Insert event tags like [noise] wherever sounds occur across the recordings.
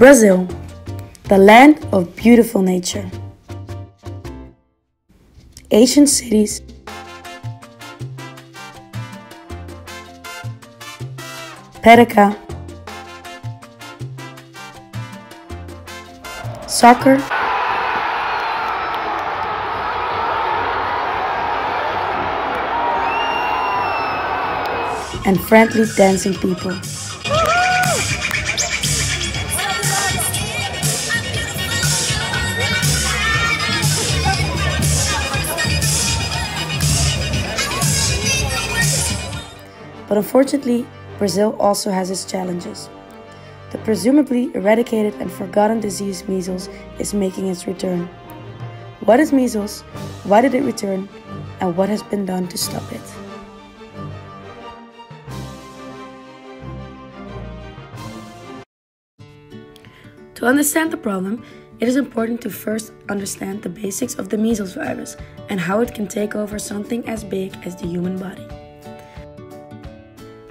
Brazil, the land of beautiful nature. Ancient cities, Pereka, soccer, and friendly dancing people. But unfortunately, Brazil also has its challenges. The presumably eradicated and forgotten disease measles is making its return. What is measles? Why did it return? And what has been done to stop it? To understand the problem, it is important to first understand the basics of the measles virus and how it can take over something as big as the human body.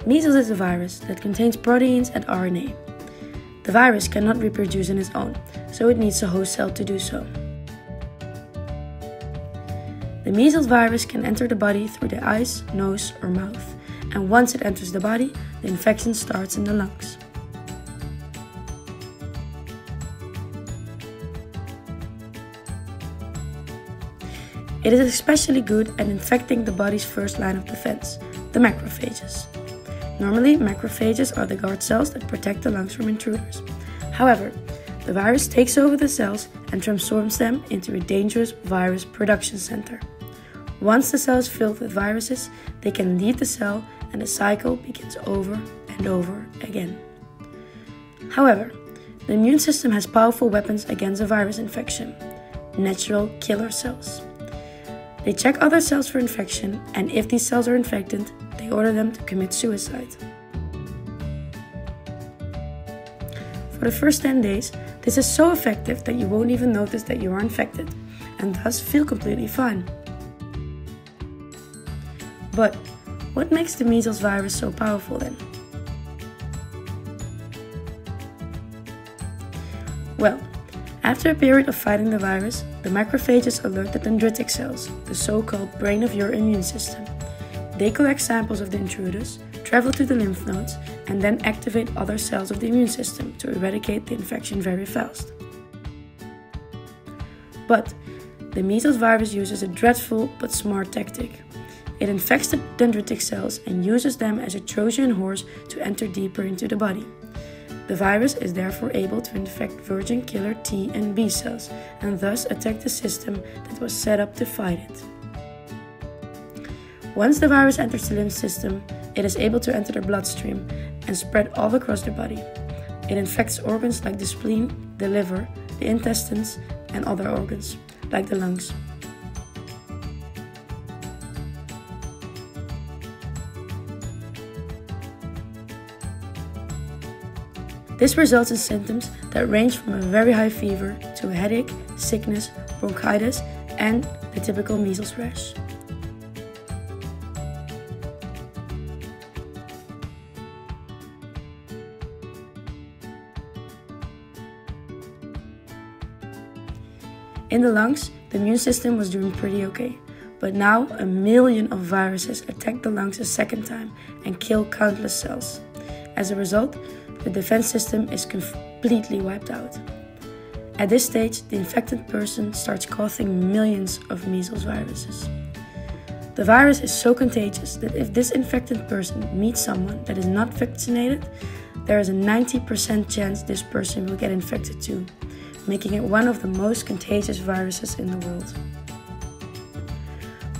Measles is a virus that contains proteins and RNA. The virus cannot reproduce on its own, so it needs a host cell to do so. The measles virus can enter the body through the eyes, nose, or mouth, and once it enters the body, the infection starts in the lungs. It is especially good at infecting the body's first line of defense, the macrophages. Normally, macrophages are the guard cells that protect the lungs from intruders. However, the virus takes over the cells and transforms them into a dangerous virus production center. Once the cell is filled with viruses, they can leave the cell and the cycle begins over and over again. However, the immune system has powerful weapons against a virus infection natural killer cells. They check other cells for infection, and if these cells are infected, order them to commit suicide. For the first 10 days, this is so effective that you won't even notice that you are infected, and thus feel completely fine. But what makes the measles virus so powerful then? Well, after a period of fighting the virus, the macrophages alert the dendritic cells, the so called brain of your immune system. They collect samples of the intruders, travel to the lymph nodes, and then activate other cells of the immune system to eradicate the infection very fast. But the measles virus uses a dreadful but smart tactic. It infects the dendritic cells and uses them as a Trojan horse to enter deeper into the body. The virus is therefore able to infect virgin killer T and B cells and thus attack the system that was set up to fight it. Once the virus enters the lymph system, it is able to enter the bloodstream and spread all across the body. It infects organs like the spleen, the liver, the intestines, and other organs, like the lungs. This results in symptoms that range from a very high fever to a headache, sickness, bronchitis, and the typical measles rash. In the lungs, the immune system was doing pretty okay, but now a million of viruses attack the lungs a second time and kill countless cells. As a result, the defense system is completely wiped out. At this stage, the infected person starts coughing millions of measles viruses. The virus is so contagious that if this infected person meets someone that is not vaccinated, there is a 90% chance this person will get infected too making it one of the most contagious viruses in the world.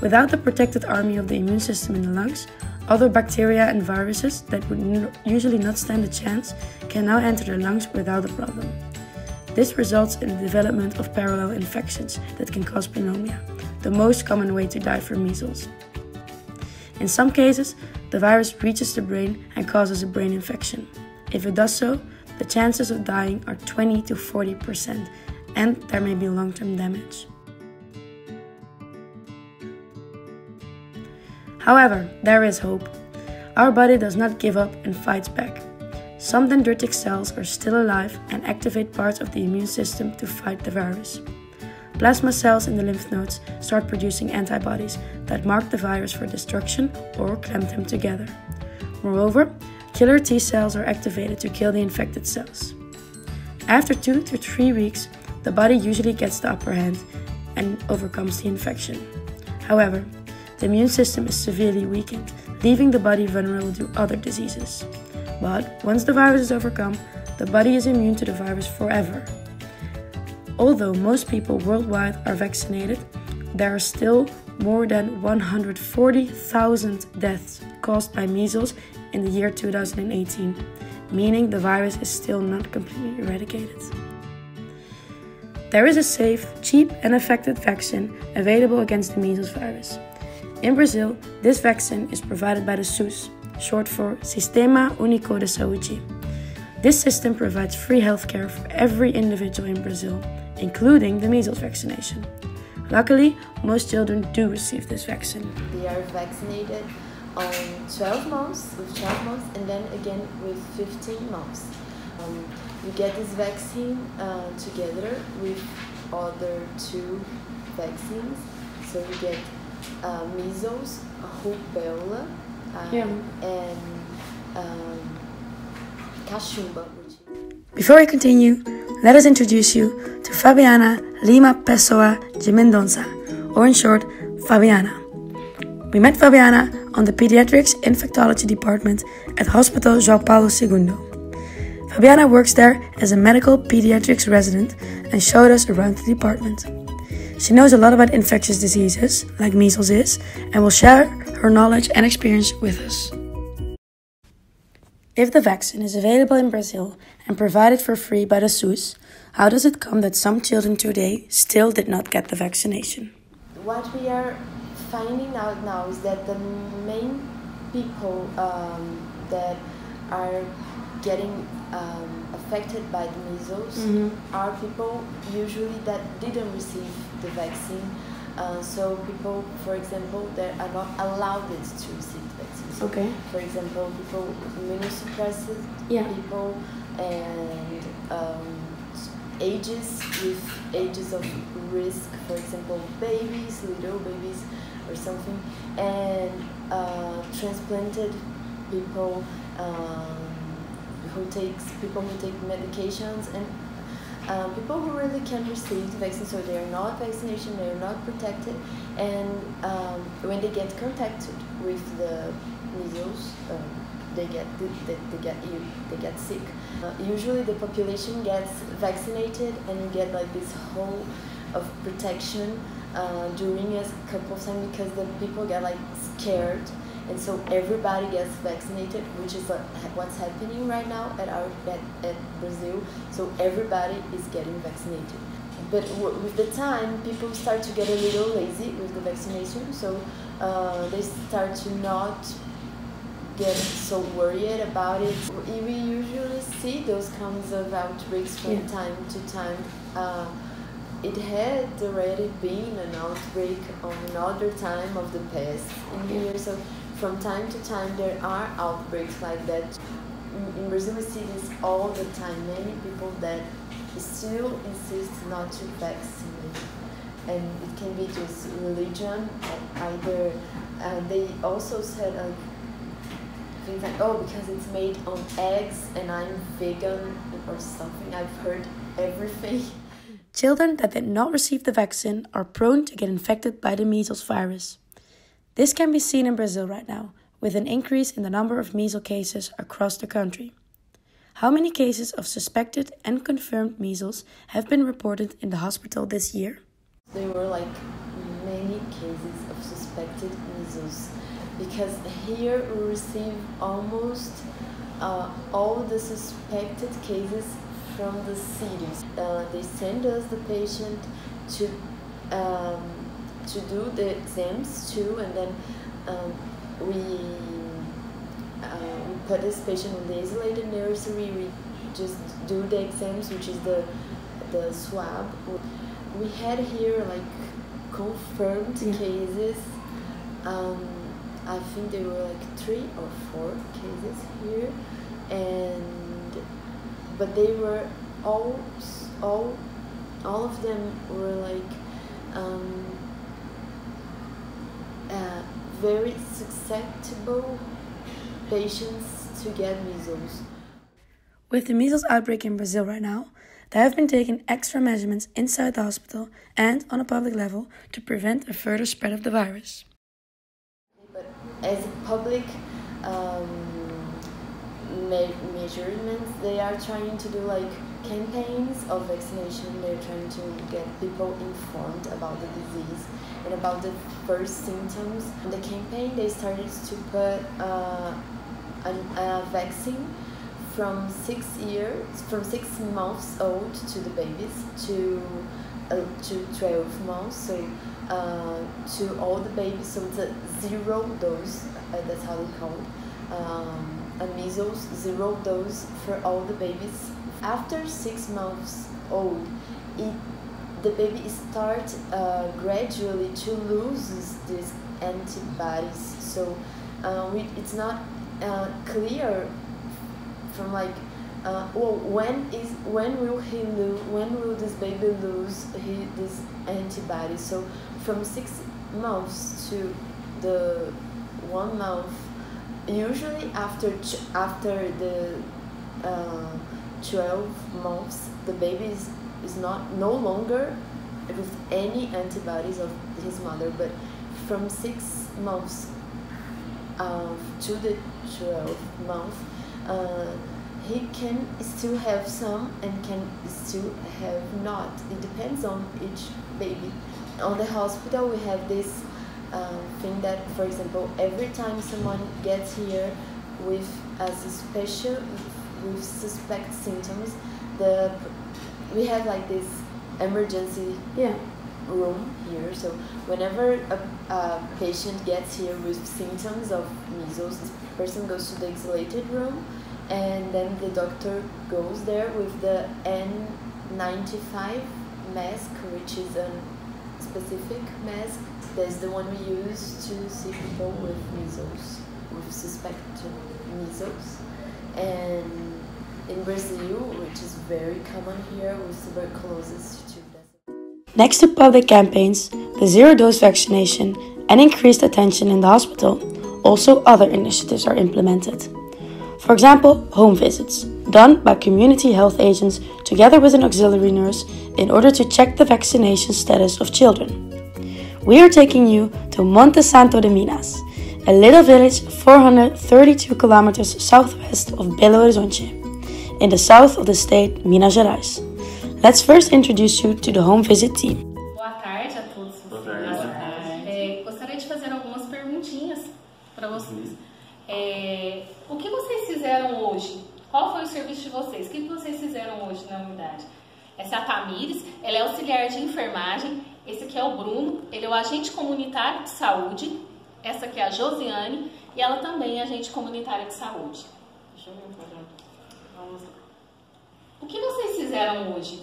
Without the protected army of the immune system in the lungs, other bacteria and viruses that would usually not stand a chance can now enter the lungs without a problem. This results in the development of parallel infections that can cause pneumonia, the most common way to die from measles. In some cases, the virus reaches the brain and causes a brain infection. If it does so, the chances of dying are 20 to 40%, and there may be long term damage. However, there is hope. Our body does not give up and fights back. Some dendritic cells are still alive and activate parts of the immune system to fight the virus. Plasma cells in the lymph nodes start producing antibodies that mark the virus for destruction or clamp them together. Moreover, killer T cells are activated to kill the infected cells. After two to three weeks, the body usually gets the upper hand and overcomes the infection. However, the immune system is severely weakened, leaving the body vulnerable to other diseases. But once the virus is overcome, the body is immune to the virus forever. Although most people worldwide are vaccinated, there are still more than 140,000 deaths caused by measles in the year 2018, meaning the virus is still not completely eradicated. There is a safe, cheap, and effective vaccine available against the measles virus. In Brazil, this vaccine is provided by the SUS, short for Sistema Único de Saúde. This system provides free healthcare for every individual in Brazil, including the measles vaccination. Luckily, most children do receive this vaccine. They are vaccinated on 12 months, with 12 months, and then again with 15 months. Um, you get this vaccine uh, together with other two vaccines. So you get uh, measles, rubella, uh, Yeah. and um, caxumba. Before we continue, let us introduce you to Fabiana Lima Pessoa de Mendonça, or in short, Fabiana. We met Fabiana on the Pediatrics Infectology Department at Hospital João Paulo II. Fabiana works there as a medical pediatrics resident and showed us around the department. She knows a lot about infectious diseases, like measles is, and will share her knowledge and experience with us. If the vaccine is available in Brazil and provided for free by the SUS, how does it come that some children today still did not get the vaccination? what we are finding out now is that the main people um, that are getting um, affected by the measles Mhm. are people usually that didn't receive the vaccine. Uh, so people, for example, that are not allowed to receive the vaccine. So, Okay. For example, people immunosuppressed Yeah. people and um, ages with ages of risk, for example, babies, little babies, or something, and uh, transplanted people um, who takes people who take medications and um, people who really can't receive the vaccine, so they are not vaccination, they are not protected, and um, when they get contacted with the measles, um, they get they, they, get they get sick. Uh, usually, the population gets vaccinated, and you get like this whole of protection uh, during a couple of times because the people get like scared and so everybody gets vaccinated, which is uh, what's happening right now at our at, at Brazil. So everybody is getting vaccinated. But w- with the time, people start to get a little lazy with the vaccination. So uh, they start to not get so worried about it. We we usually see those kinds of outbreaks from Yeah. time to time. Uh, it had already been an outbreak on another time of the past in here. So from time to time there are outbreaks like that. In- In Brazil we see this all the time. Many people that still insist not to vaccinate. And it can be just religion, or either uh, they also said like things like oh because it's made on eggs and I'm vegan or something. I've heard everything. [laughs] Children that did not receive the vaccine are prone to get infected by the measles virus. This can be seen in Brazil right now, with an increase in the number of measles cases across the country. How many cases of suspected and confirmed measles have been reported in the hospital this year? There were like many cases of suspected measles because here we receive almost uh, all the suspected cases from the cities. Uh, they send us the patient to um, to do the exams too, and then um, we uh, we put this patient in the isolated nursery. We just do the exams, which is the the swab. We had here like confirmed Yeah. cases. Um, I think there were like three or four cases here, and but they were all all all of them were like um, uh, very susceptible patients to get measles. With the measles outbreak in Brazil right now, there have been taken extra measurements inside the hospital and on a public level to prevent a further spread of the virus. But as a public um, me measurements, they are trying to do like campaigns of vaccination. They're trying to get people informed about the disease and about the first symptoms. In the campaign, they started to put uh, a, a vaccine from six years, from six months old to the babies to uh, to 12 months. So uh, to all the babies, so it's a zero dose. Uh, that's how they call it. Um, a measles zero dose for all the babies. After six months old, it the baby start uh, gradually to lose these antibodies. So uh, we, it's not uh, clear from like uh, well when is when will he lose when will this baby lose he, this antibody so from six months to the one month usually after after the uh, 12 months the baby is, is not no longer with any antibodies of his mother but from six months uh, to the 12 month uh, he can still have some and can still have not. It depends on each baby. On the hospital, we have this uh, thing that, for example, every time someone gets here with a suspicion, with suspect symptoms, the we have like this emergency yeah. room here. So whenever a, a patient gets here with symptoms of measles, this person goes to the isolated room and then the doctor goes there with the N95 mask, which is a specific mask. That's the one we use to see people with measles, with suspected measles. And in Brazil, which is very common here, with tuberculosis too. Next to public campaigns, the zero dose vaccination, and increased attention in the hospital, also other initiatives are implemented. For example, home visits, done by community health agents together with an auxiliary nurse in order to check the vaccination status of children. We are taking you to Monte Santo de Minas, a little village 432 kilometers southwest of Belo Horizonte, in the south of the state Minas Gerais. Let's first introduce you to the home visit team. Boa tarde a todos. Boa tarde. É, gostaria de fazer algumas perguntinhas para vocês. É, o que vocês fizeram hoje? Qual foi o serviço de vocês? O que vocês fizeram hoje na unidade? Essa é a Tamires, ela é auxiliar de enfermagem. Esse aqui é o Bruno, ele é o agente comunitário de saúde. Essa aqui é a Josiane e ela também é agente comunitária de saúde. Deixa eu ver Vamos lá. O que vocês fizeram hoje?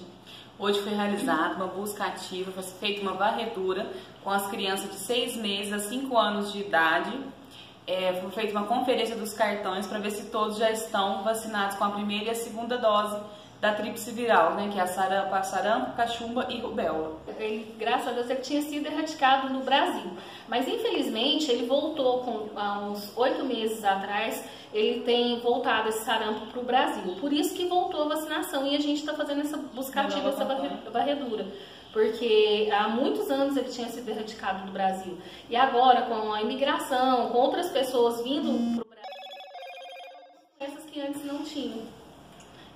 Hoje foi realizada uma busca ativa, foi feita uma varredura com as crianças de 6 meses a 5 anos de idade é, foi feita uma conferência dos cartões para ver se todos já estão vacinados com a primeira e a segunda dose da tríplice viral, né, que é a sarampo, sarampo, cachumba e rubéola. Ele, graças a Deus, ele tinha sido erradicado no Brasil, mas infelizmente ele voltou com há uns oito meses atrás, ele tem voltado esse sarampo para o Brasil. Por isso que voltou a vacinação e a gente está fazendo essa buscativa, essa varredura porque há muitos anos ele tinha sido erradicado do Brasil. E agora, com a imigração, com outras pessoas vindo para o Brasil, essas que antes não tinham.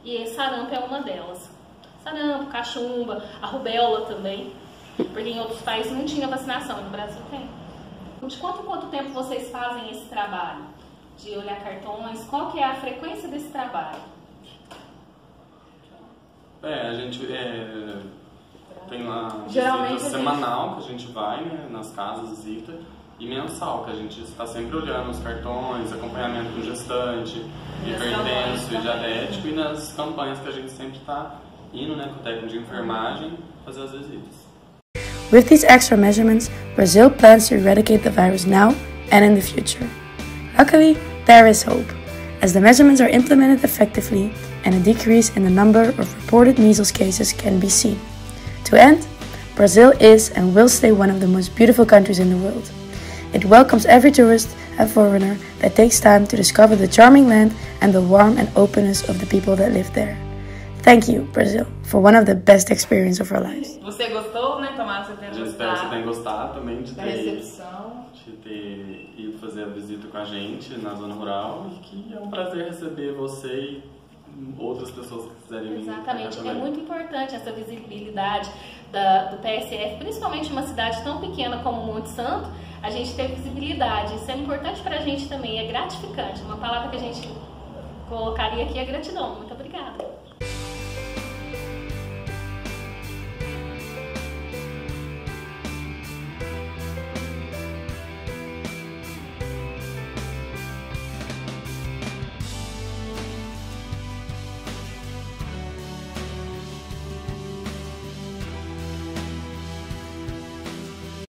E sarampo é uma delas. Sarampo, cachumba, a rubéola também, porque em outros países não tinha vacinação, no Brasil tem. De quanto em quanto tempo vocês fazem esse trabalho? De olhar cartões, qual que é a frequência desse trabalho? É, a gente é, tem lá Geralmente visita semanal que a gente vai né, nas casas, visita, mensal, que a gente está sempre olhando os cartões, acompanhamento com gestante, hipertenso e diabético, e nas campanhas que a gente sempre está indo né, com o técnico de enfermagem fazer as visitas. With these extra measurements, Brazil plans to eradicate the virus now and in the future. Luckily, there is hope. As the measurements are implemented effectively, and a decrease in the number of reported measles cases can be seen. To end, Brazil is and will stay one of the most beautiful countries in the world. It welcomes every tourist and foreigner that takes time to discover the charming land and the warmth and openness of the people that live there. Thank you, Brazil, for one of the best experiences of our lives. Você gostou, né, Tomás? Você tenha Eu espero que você tenha gostado também de ter, recepção. de ter ido fazer a visita com a gente na zona rural e que é um prazer receber você e outras pessoas que quiserem vir. Exatamente, é muito importante essa visibilidade da, do PSF, principalmente uma cidade tão pequena como Monte Santo, a gente ter visibilidade. Isso é importante para a gente também, é gratificante. Uma palavra que a gente colocaria aqui é gratidão. Muito obrigada.